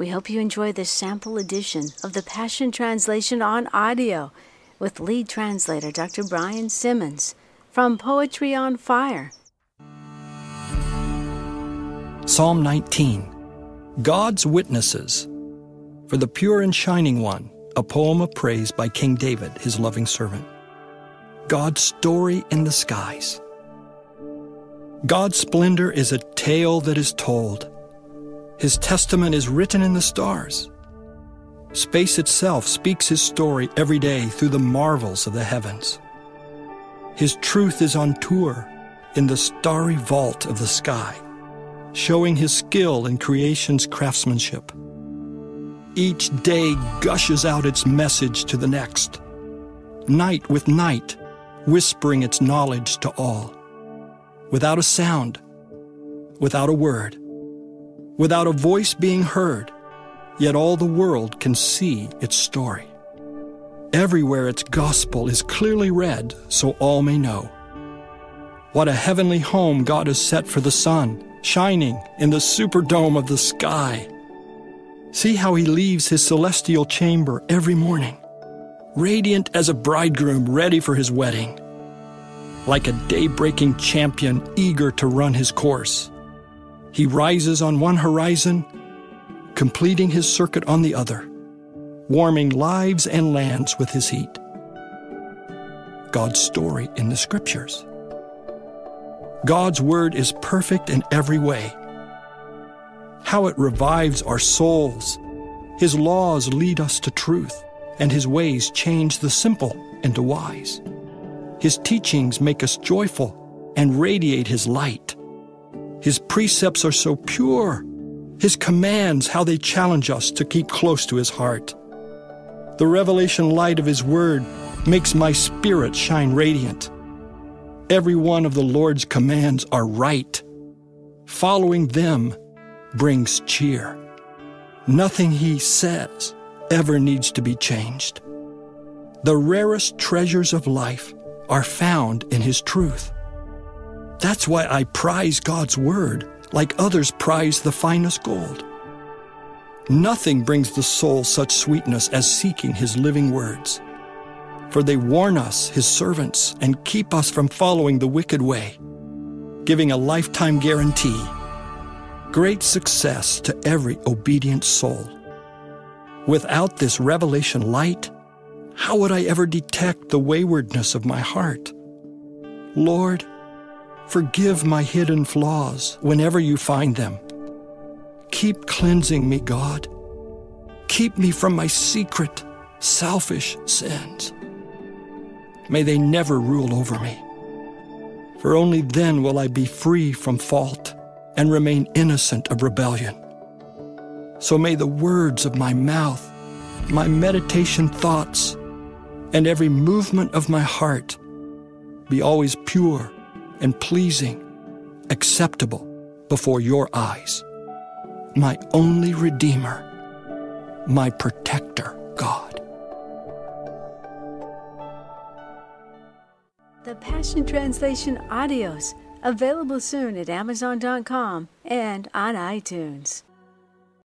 We hope you enjoy this sample edition of the Passion Translation on audio with lead translator Dr. Brian Simmons from Poetry on Fire. Psalm 19 God's Witnesses. For the pure and shining one, a poem of praise by King David, his loving servant. God's story in the skies. God's splendor is a tale that is told his testament is written in the stars. Space itself speaks his story every day through the marvels of the heavens. His truth is on tour in the starry vault of the sky, showing his skill in creation's craftsmanship. Each day gushes out its message to the next, night with night, whispering its knowledge to all. Without a sound, without a word, without a voice being heard, yet all the world can see its story. Everywhere its gospel is clearly read so all may know. What a heavenly home God has set for the sun, shining in the superdome of the sky. See how he leaves his celestial chamber every morning, radiant as a bridegroom ready for his wedding. Like a day breaking champion eager to run his course he rises on one horizon, completing his circuit on the other, warming lives and lands with his heat. God's story in the Scriptures. God's Word is perfect in every way. How it revives our souls. His laws lead us to truth, and His ways change the simple into wise. His teachings make us joyful and radiate His light. His precepts are so pure. His commands, how they challenge us to keep close to His heart. The revelation light of His Word makes my spirit shine radiant. Every one of the Lord's commands are right. Following them brings cheer. Nothing He says ever needs to be changed. The rarest treasures of life are found in His truth. That's why I prize God's Word like others prize the finest gold. Nothing brings the soul such sweetness as seeking His living words. For they warn us, His servants, and keep us from following the wicked way, giving a lifetime guarantee. Great success to every obedient soul. Without this revelation light, how would I ever detect the waywardness of my heart? Lord, Forgive my hidden flaws whenever you find them. Keep cleansing me, God. Keep me from my secret, selfish sins. May they never rule over me. For only then will I be free from fault and remain innocent of rebellion. So may the words of my mouth, my meditation thoughts, and every movement of my heart be always pure and pleasing, acceptable before your eyes. My only Redeemer, my protector, God. The Passion Translation audios available soon at Amazon.com and on iTunes.